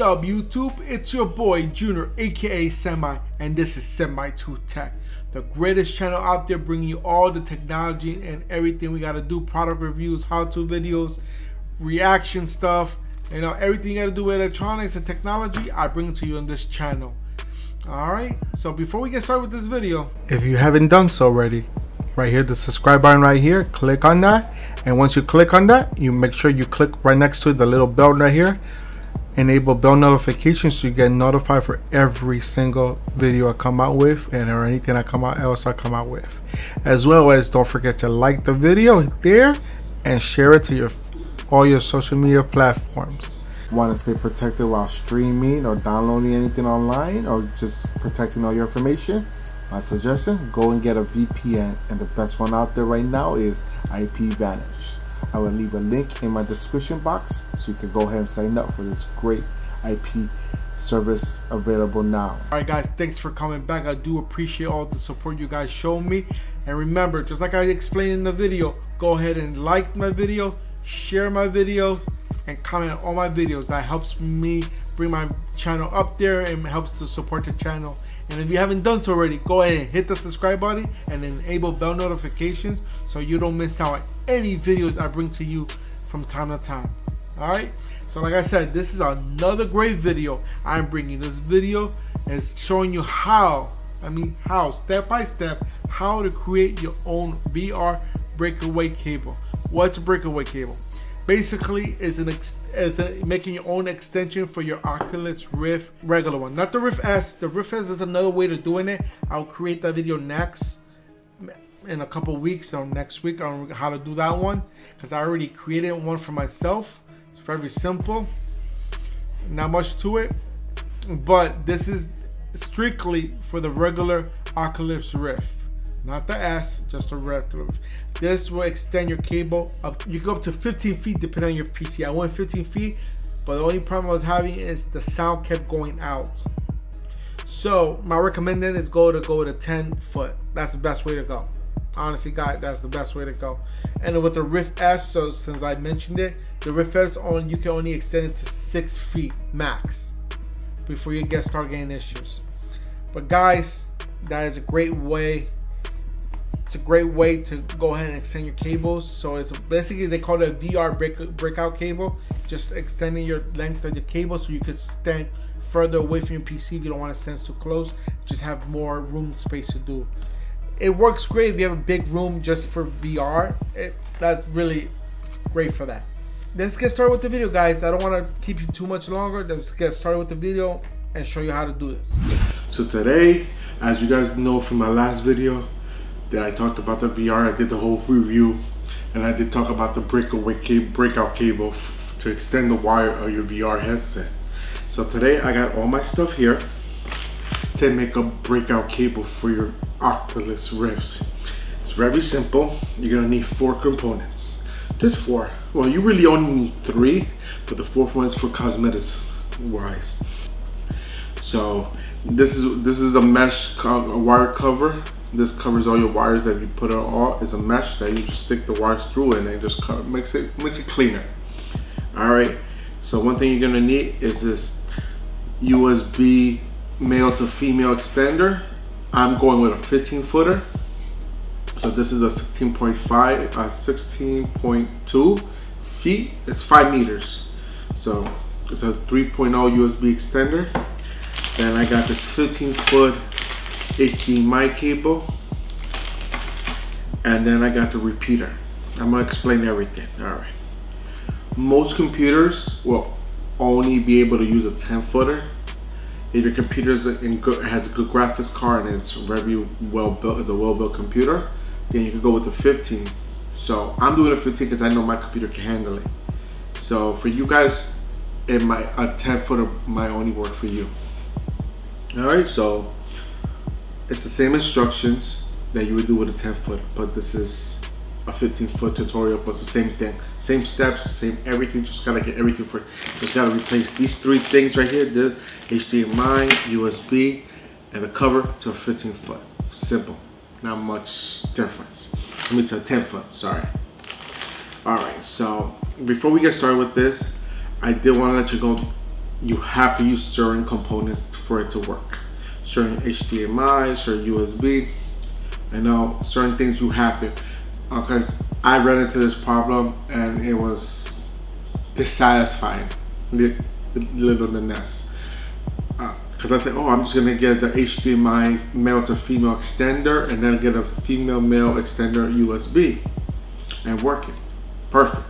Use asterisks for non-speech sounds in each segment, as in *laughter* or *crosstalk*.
Up YouTube? It's your boy Junior aka Semi and this is Semi 2 Tech, the greatest channel out there bringing you all the technology and everything we gotta do, product reviews, how-to videos, reaction stuff, you know, everything you gotta do with electronics and technology, I bring it to you on this channel. Alright, so before we get started with this video, if you haven't done so already, right here the subscribe button right here click on that and once you click on that you make sure you click right next to it the little bell right here enable bell notifications so you get notified for every single video I come out with and or anything I come out else I come out with. As well as don't forget to like the video there and share it to your all your social media platforms. Want to stay protected while streaming or downloading anything online or just protecting all your information? My suggestion go and get a VPN and the best one out there right now is IPVanish I will leave a link in my description box so you can go ahead and sign up for this great IP service available now. Alright guys, thanks for coming back. I do appreciate all the support you guys show me. And remember, just like I explained in the video, go ahead and like my video, share my video, and comment on all my videos. That helps me bring my channel up there and helps to support the channel and if you haven't done so already, go ahead and hit the subscribe button and enable bell notifications so you don't miss out on any videos I bring to you from time to time. Alright, so like I said, this is another great video I'm bringing. This video is showing you how, I mean how, step by step, how to create your own VR breakaway cable. What's a breakaway cable? Basically is an is a, making your own extension for your Oculus Rift regular one, not the Rift S. The Rift S is another way to doing it. I'll create that video next in a couple weeks or next week on how to do that one because I already created one for myself. It's very simple, not much to it, but this is strictly for the regular Oculus Rift not the S, just a regular. This will extend your cable up. You go up to 15 feet depending on your PC. I went 15 feet, but the only problem I was having is the sound kept going out. So my recommended is go to go to 10 foot. That's the best way to go. Honestly, guys, that's the best way to go. And with the Rift S, so since I mentioned it, the Rift S on you can only extend it to six feet max before you get start getting issues. But guys, that is a great way it's a great way to go ahead and extend your cables. So it's basically they call it a VR break, breakout cable, just extending your length of the cable so you could stand further away from your PC if you don't want to stand too close. Just have more room space to do. It works great if you have a big room just for VR. It, that's really great for that. Let's get started with the video, guys. I don't want to keep you too much longer. Let's get started with the video and show you how to do this. So today, as you guys know from my last video, that I talked about the VR. I did the whole review, and I did talk about the breakaway cable, breakout cable to extend the wire of your VR headset. So today I got all my stuff here to make a breakout cable for your Oculus Rifts. It's very simple. You're gonna need four components, just four. Well, you really only need three, but the fourth one is for cosmetics wise. So this is this is a mesh co wire cover this covers all your wires that you put it all is a mesh that you just stick the wires through and it just makes it makes it cleaner. All right so one thing you're gonna need is this USB male to female extender. I'm going with a 15 footer. So this is a 16.5 uh, 16.2 feet. It's five meters. So it's a 3.0 USB extender. Then I got this 15 foot HDMI cable. And then I got the repeater. I'm gonna explain everything, all right. Most computers will only be able to use a 10 footer. If your computer has a good graphics card and it's very well built, it's a well built computer, then you can go with the 15. So I'm doing a 15 because I know my computer can handle it. So for you guys, it might a 10 footer might only work for you. All right, so it's the same instructions that you would do with a 10 foot, but this is a 15 foot tutorial, but it's the same thing. Same steps, same everything, just gotta get everything for, just gotta replace these three things right here, the HDMI, USB, and the cover to a 15 foot. Simple, not much difference. Let me to a 10 foot, sorry. All right, so before we get started with this, I did wanna let you go you have to use certain components for it to work. Certain HDMI, certain USB. I know certain things you have to, because uh, I ran into this problem and it was dissatisfying, little the nest. Because uh, I said, oh, I'm just gonna get the HDMI male to female extender and then get a female male extender USB and work it. Perfect.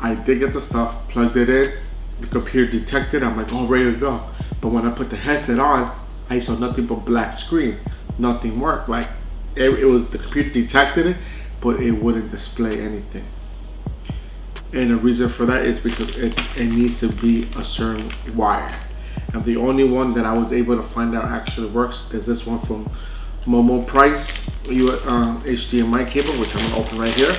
I did get the stuff, plugged it in, the computer detected, I'm like, oh, ready to go. But when I put the headset on, I saw nothing but black screen. Nothing worked. Like it, it was the computer detected it, but it wouldn't display anything. And the reason for that is because it, it needs to be a certain wire. And the only one that I was able to find out actually works is this one from Monoprice you uh, HDMI cable, which I'm gonna open right here.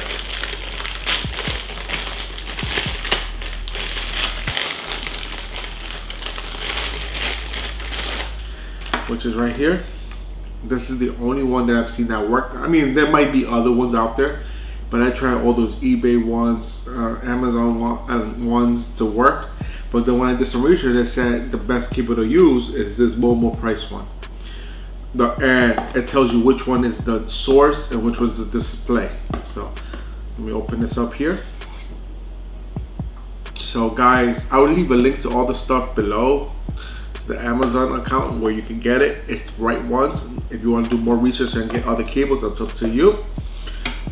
Which is right here. This is the only one that I've seen that work. I mean, there might be other ones out there, but I tried all those eBay ones, uh, Amazon uh, ones to work. But then when I did some research, they said the best cable to use is this Monoprice one. The and it tells you which one is the source and which one's the display. So let me open this up here. So guys, I will leave a link to all the stuff below the Amazon account where you can get it. It's the right ones. If you want to do more research and get other cables, it's up to you.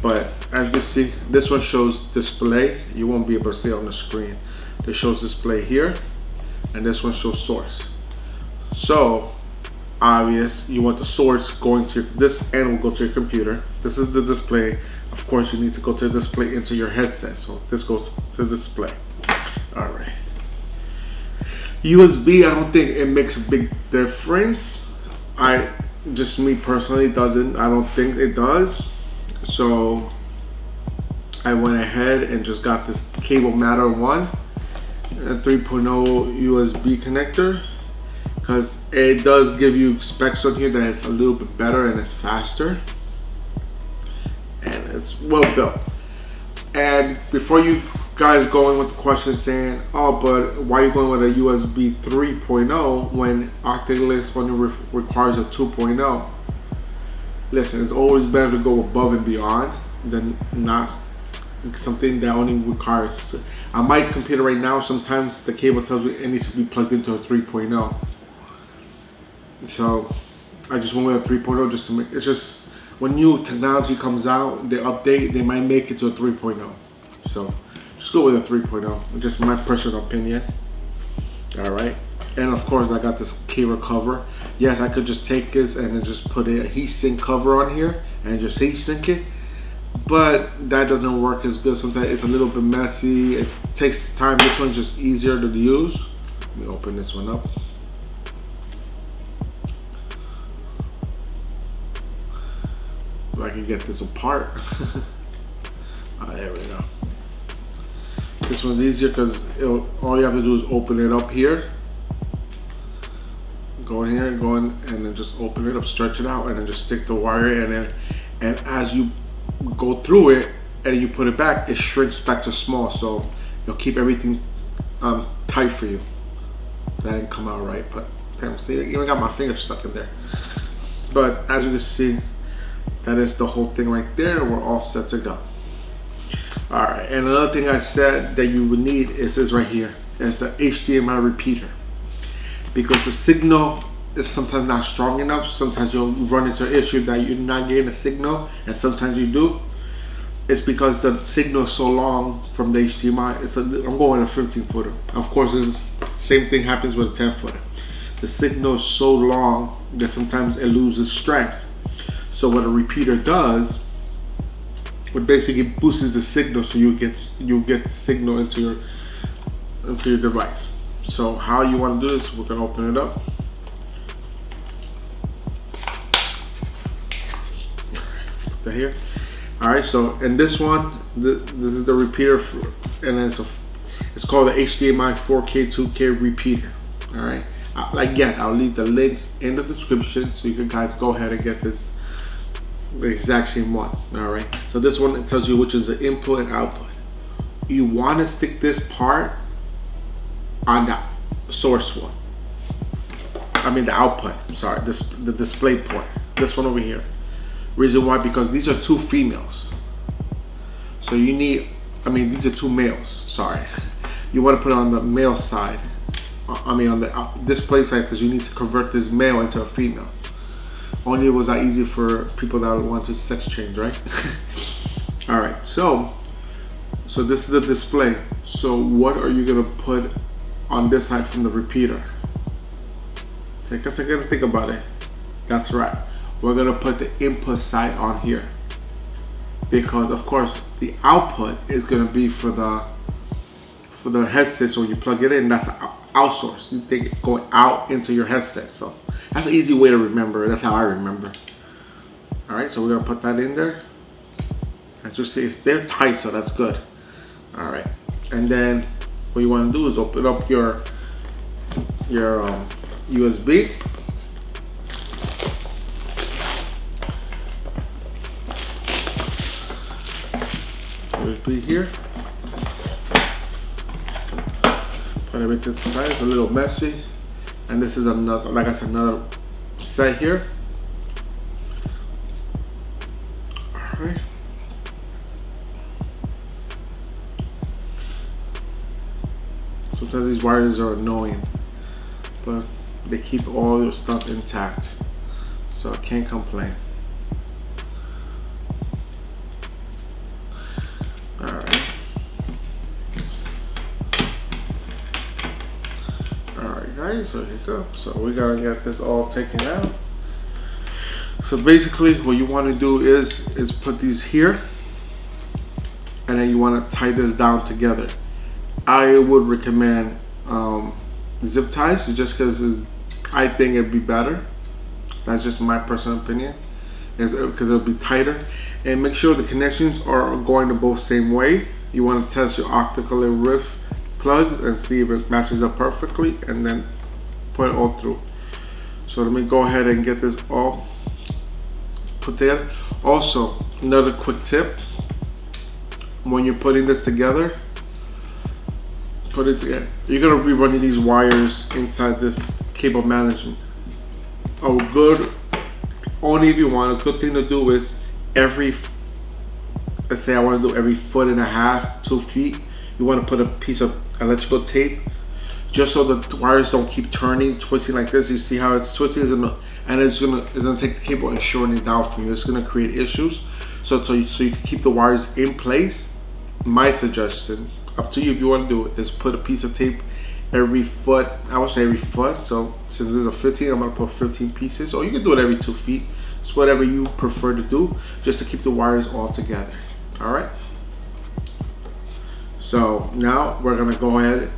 But as you can see, this one shows display. You won't be able to see on the screen. This shows display here, and this one shows source. So, obvious, you want the source going to this end will go to your computer. This is the display. Of course, you need to go to the display into your headset. So this goes to display. All right. USB, I don't think it makes a big difference. I just me personally doesn't. I don't think it does. So I went ahead and just got this Cable Matter one, a 3.0 USB connector, because it does give you specs on here that it's a little bit better and it's faster, and it's well built. And before you guys going with the question saying, oh, but why are you going with a USB 3.0 when Oculus One re requires a 2.0? Listen, it's always better to go above and beyond than not something that only requires. On my computer right now, sometimes the cable tells me it needs to be plugged into a 3.0. So I just went with a 3.0 just to make, it's just, when new technology comes out, they update, they might make it to a 3.0. So just go with a 3.0. Just my personal opinion. All right. And of course, I got this cable cover. Yes, I could just take this and then just put a heat sink cover on here and just heat sink it. But that doesn't work as good. Sometimes it's a little bit messy. It takes time. This one's just easier to use. Let me open this one up. If I can get this apart. *laughs* there we go. This one's easier because all you have to do is open it up here. Go in here, go in, and then just open it up, stretch it out, and then just stick the wire in it. And as you go through it and you put it back, it shrinks back to small. So you'll keep everything um, tight for you. That didn't come out right, but damn, see, I even got my finger stuck in there. But as you can see, that is the whole thing right there. We're all set to go. All right, and another thing I said that you would need is this right here. It's the HDMI repeater. Because the signal is sometimes not strong enough. Sometimes you'll run into an issue that you're not getting a signal, and sometimes you do. It's because the signal is so long from the HDMI. It's a, I'm going a 15 footer. Of course, this same thing happens with a 10 footer. The signal is so long that sometimes it loses strength. So what a repeater does what basically boosts the signal so you get you get the signal into your into your device. So how you want to do this, we're gonna open it up. That here. All right, so in this one, the, this is the repeater, for, and it's a, it's called the HDMI 4K 2K repeater. All right. Again, I'll leave the links in the description so you can guys go ahead and get this the exact same one all right so this one tells you which is the input and output you want to stick this part on that source one. I mean the output. I'm sorry, this the display port. This one over here. Reason why? Because these are two females. So you need. I mean, these are two males. Sorry. You want to put it on the male side. Uh, I mean, on the uh, display side because you need to convert this male into a female. Only was that easy for people that want to sex change, right? *laughs* All right. So, so this is the display. So what are you gonna put on this side from the repeater? Take a second to think about it. That's right. We're gonna put the input side on here because of course the output is gonna be for the for the headset. So when you plug it in, that's outsourced. You think it going out into your headset. So that's an easy way to remember. That's how I remember. All right, so we're gonna put that in there. As you see, it's they're tight, so that's good. All right, and then what you want to do is open up your your um, USB. USB here. Side. It's a little messy, and this is another, like I said, another set here. All right. Sometimes these wires are annoying, but they keep all your stuff intact. So I can't complain. So here you go. So we gotta get this all taken out. So basically what you want to do is is put these here and then you want to tie this down together. I would recommend um, zip ties just because I think it'd be better. That's just my personal opinion because it'll be tighter. And make sure the connections are going to both same way. You want to test your Oculus Rift plugs and see if it matches up perfectly and then put it all through. So let me go ahead and get this all put together. Also, another quick tip, when you're putting this together, put it together. You're gonna be running these wires inside this cable management. A good, only if you want, a good thing to do is every, let's say I wanna do every foot and a half, two feet, you wanna put a piece of electrical tape just so the wires don't keep turning, twisting like this. You see how it's twisting, and it's gonna it's gonna take the cable and shorten it down for you. It's gonna create issues. So so you, so you can keep the wires in place. My suggestion up to you if you want to do it is put a piece of tape every foot i would say every foot so since there's a 15 i'm gonna put 15 pieces or you can do it every two feet it's whatever you prefer to do just to keep the wires all together all right so now we're gonna go ahead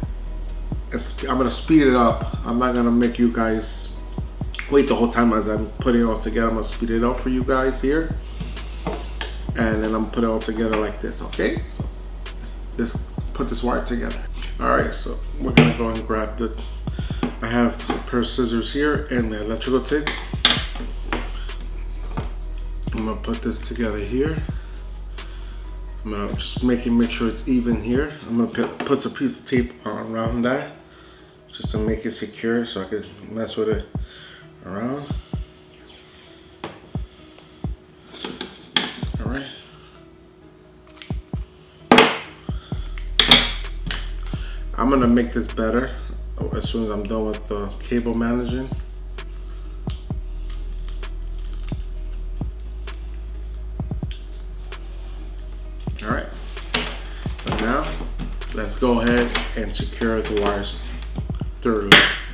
i'm gonna speed it up i'm not gonna make you guys wait the whole time as i'm putting it all together i'm gonna speed it up for you guys here and then i'm putting it all together like this okay so this put this wire together. All right, so we're gonna go and grab the, I have a pair of scissors here and the electrical tape. I'm gonna put this together here. I'm gonna just making make sure it's even here. I'm gonna put, put a piece of tape around that just to make it secure so I can mess with it around. All right. I'm gonna make this better as soon as I'm done with the cable managing. All right, so now let's go ahead and secure the wires thoroughly.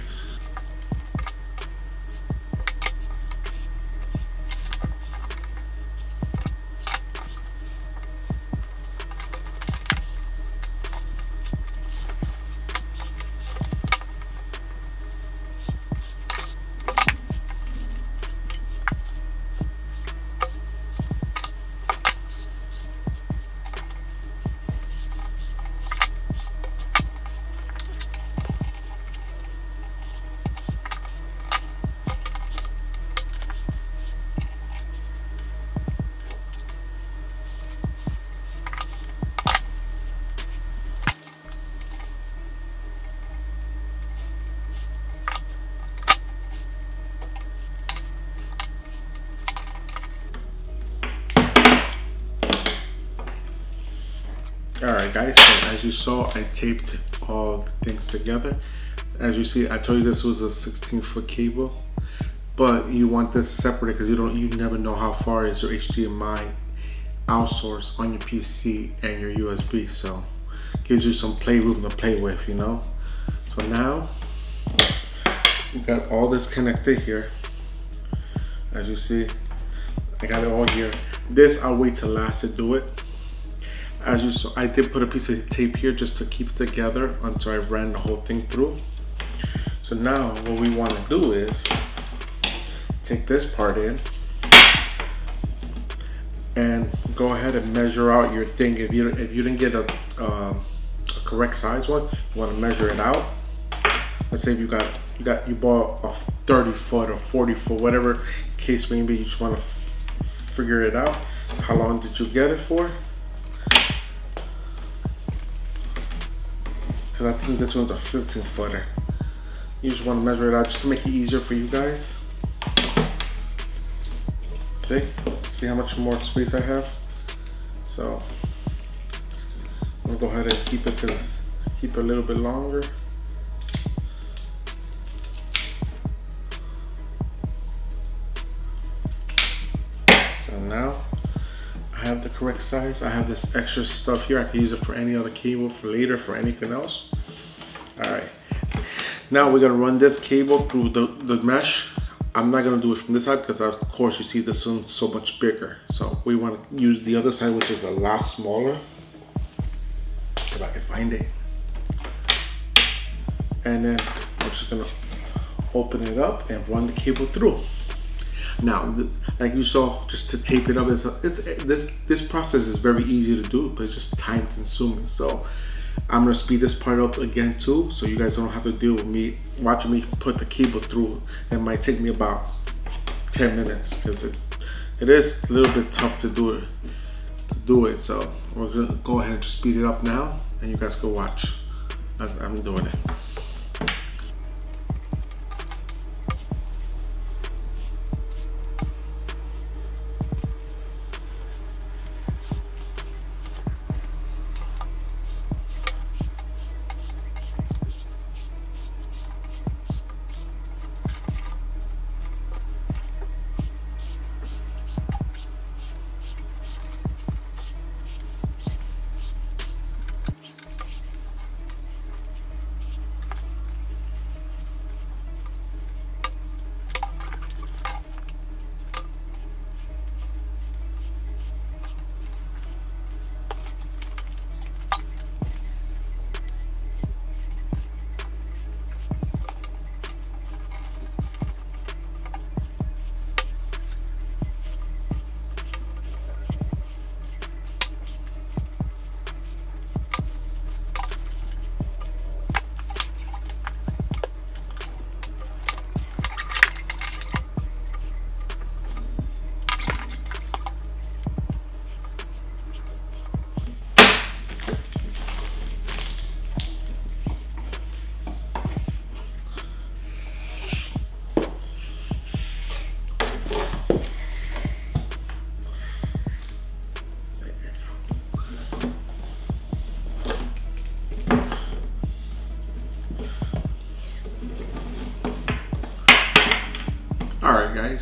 Guys, so as you saw, I taped all the things together. As you see, I told you this was a 16 foot cable, but you want this separate because you don't, you never know how far is your HDMI out source on your PC and your USB. So gives you some playroom to play with, you know? So now we got all this connected here. As you see, I got it all here. This I'll wait till last to do it. As you saw, I did put a piece of tape here just to keep it together until I ran the whole thing through. So now what we want to do is take this part in and go ahead and measure out your thing. If you if you didn't get a, um, a correct size one, you want to measure it out. Let's say you got you got you bought a 30 foot or 40 foot, whatever case may be, you just want to figure it out. How long did you get it for? Because I think this one's a 15 footer. You just want to measure it out just to make it easier for you guys. See? See how much more space I have? So, I'm gonna go ahead and keep it this, keep it a little bit longer. Have the correct size. I have this extra stuff here. I can use it for any other cable for later, for anything else. All right. Now we're gonna run this cable through the, the mesh. I'm not gonna do it from this side because of course you see this one's so much bigger. So we wanna use the other side which is a lot smaller. If I can find it. And then I'm just gonna open it up and run the cable through. Now, like you saw, just to tape it up, it's a, it, this this process is very easy to do, but it's just time consuming. So I'm gonna speed this part up again too, so you guys don't have to deal with me watching me put the cable through. It might take me about 10 minutes because it it is a little bit tough to do it to do it. So we're gonna go ahead and just speed it up now, and you guys go watch I'm doing it.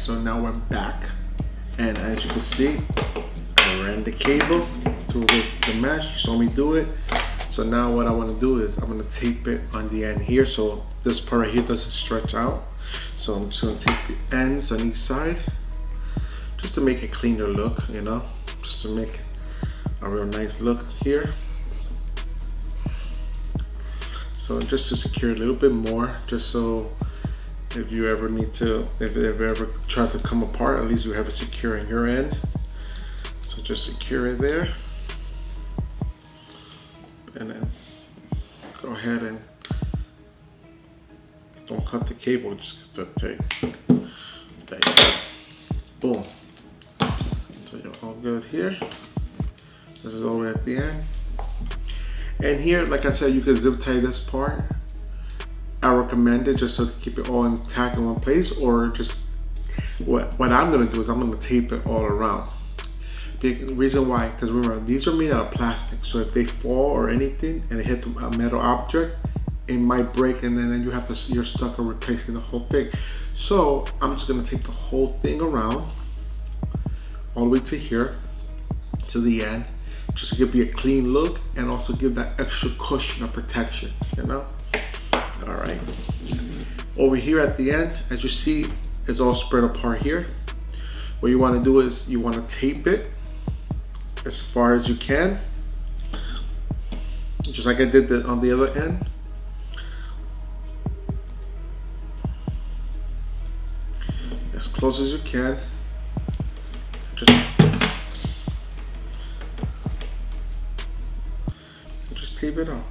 So now we're back. And as you can see, I ran the cable through the, the mesh. You saw me do it. So now what I want to do is I'm going to tape it on the end here so this part right here doesn't stretch out. So I'm just going to take the ends on each side just to make a cleaner look, you know, just to make a real nice look here. So just to secure a little bit more, just so if you ever need to, if it ever tries to come apart, at least you have it secure in your end. So just secure it there. And then go ahead and don't cut the cable, just the tape. Boom. So you're all good here. This is all the way at the end. And here, like I said, you can zip tie this part I recommend it just so to keep it all intact in one place or just what, what I'm gonna do is I'm gonna tape it all around. The reason why, because remember, these are made out of plastic. So if they fall or anything and they hit a metal object, it might break and then you have to, you're stuck on replacing the whole thing. So I'm just gonna take the whole thing around all the way to here, to the end, just to give you a clean look and also give that extra cushion of protection, you know? All right. Over here at the end, as you see, it's all spread apart here. What you wanna do is you wanna tape it as far as you can, just like I did the, on the other end. As close as you can. Just, just tape it on.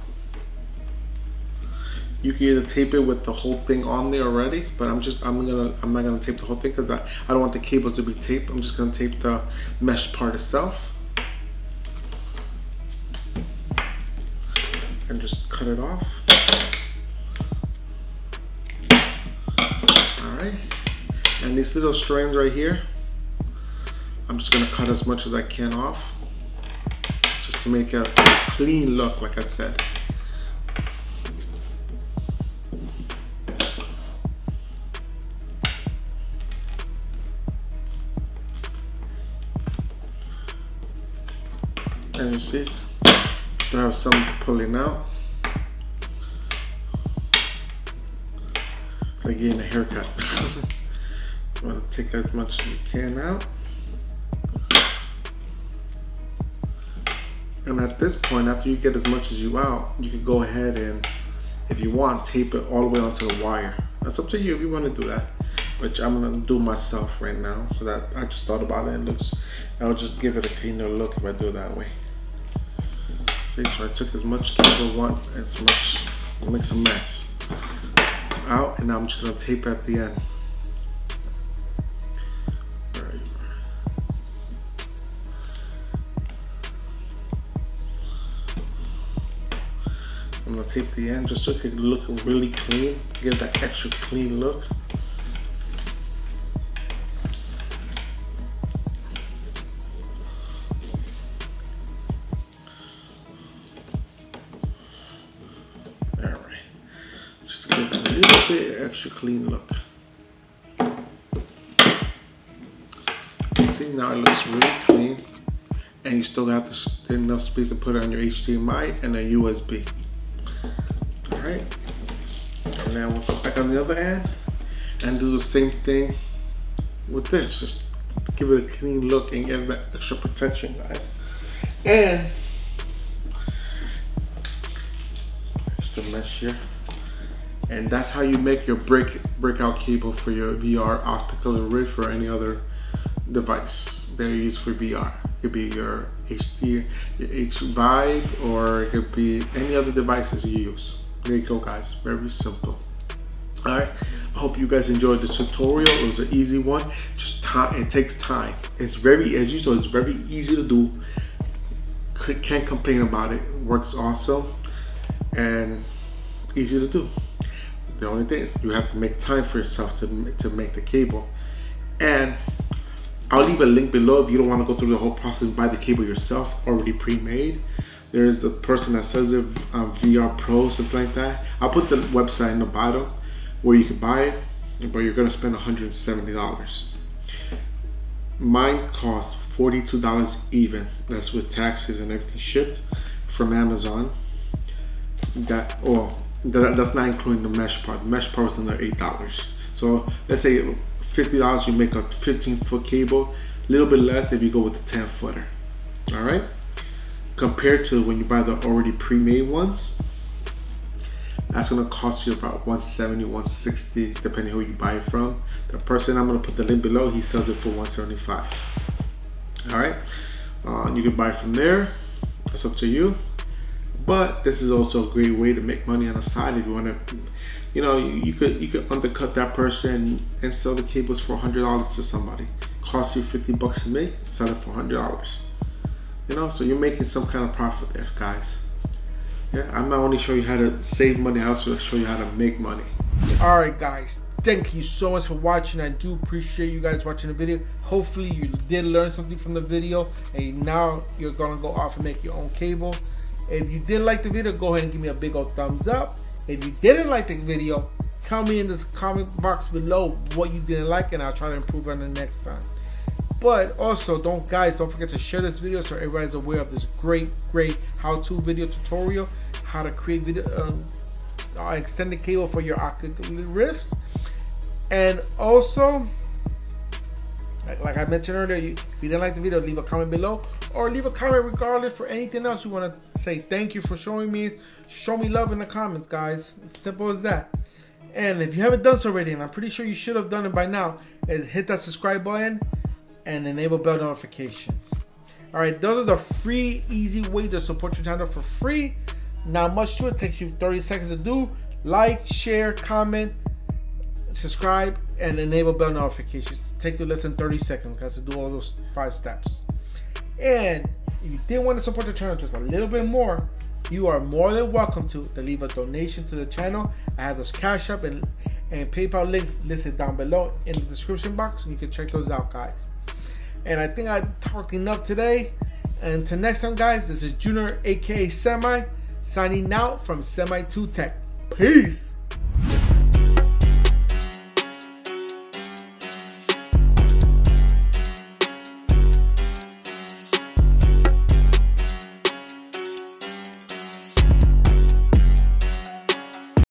You can either tape it with the whole thing on there already, but I'm just I'm gonna I'm not gonna tape the whole thing because I, I don't want the cables to be taped. I'm just gonna tape the mesh part itself. And just cut it off. Alright. And these little strands right here, I'm just gonna cut as much as I can off just to make a clean look, like I said. As you see, I have some pulling out. It's like getting a haircut. you want to take as much as you can out. And at this point, after you get as much as you out, you can go ahead and, if you want, tape it all the way onto the wire. That's up to you if you want to do that, which I'm gonna do myself right now. So that I just thought about it and looks, I'll just give it a cleaner look if I do it that way. See, so I took as much cable one, as much, makes a mess out, and now I'm just gonna tape at the end. I'm gonna tape the end just so it can look really clean, get that extra clean look. Extra clean look. See now it looks really clean and you still got enough space to put on your HDMI and a USB. Alright. And now we'll go back on the other end and do the same thing with this. Just give it a clean look and get that extra protection guys. And extra mesh here and that's how you make your break breakout cable for your VR Oculus Rift or any other device that you use for VR. It could be your HD, your H Vive, or it could be any other devices you use. There you go, guys. Very simple. All right. I hope you guys enjoyed the tutorial. It was an easy one. Just time. It takes time. It's very, as you saw, it's very easy to do. Can't complain about it. Works awesome and easy to do. The only thing is you have to make time for yourself to, to make the cable. And I'll leave a link below if you don't want to go through the whole process and buy the cable yourself, already pre-made. There's a person that says it, um, VR Pro, something like that. I'll put the website in the bottom where you can buy it, but you're gonna spend $170. Mine costs $42 even. That's with taxes and everything shipped from Amazon. That, oh, that, that's not including the mesh part. The mesh part is another eight dollars. So let's say fifty dollars, you make a 15 foot cable. A little bit less if you go with the 10 footer. All right. Compared to when you buy the already pre-made ones, that's gonna cost you about 170, 160, depending who you buy it from. The person I'm gonna put the link below, he sells it for 175. All right. Uh, you can buy from there. That's up to you. But this is also a great way to make money on the side if you want to, you know, you, you could you could undercut that person and sell the cables for hundred dollars to somebody. Cost you fifty bucks to make, sell it for hundred dollars. You know, so you're making some kind of profit there, guys. Yeah, I'm not only showing you how to save money, I also show you how to make money. All right, guys. thank you so much for watching. I do appreciate you guys watching the video. Hopefully you did learn something from the video and now you're gonna go off and make your own cable. If you did like the video, go ahead and give me a big old thumbs up. If you didn't like the video, tell me in this comment box below what you didn't like and I'll try to improve on it next time. But also, don't guys, don't forget to share this video so everybody's aware of this great, great how-to video tutorial, how to create video, um, uh, extended cable for your Oculus Rifts. And also, like, I mentioned earlier, you, if you didn't like the video, leave a comment below or leave a comment regardless for anything else you want to say. Thank you for showing me, show me love in the comments, guys. Simple as that. And if you haven't done so already, and I'm pretty sure you should have done it by now, is hit that subscribe button and enable bell notifications. All right, those are the free, easy way to support your channel for free. Not much to it, takes you 30 seconds to do. Like, share, comment, subscribe, and enable bell notifications. Take you less than 30 seconds guys to do all those five steps. And if you did want to support the channel just a little bit more, you are more than welcome to, to leave a donation to the channel. I have those Cash App and, and PayPal links listed down below in the description box, and you can check those out, guys. And I think I talked enough today. And until next time, guys, this is Junior, aka Semi, signing out from Semi 2 Tech. Peace.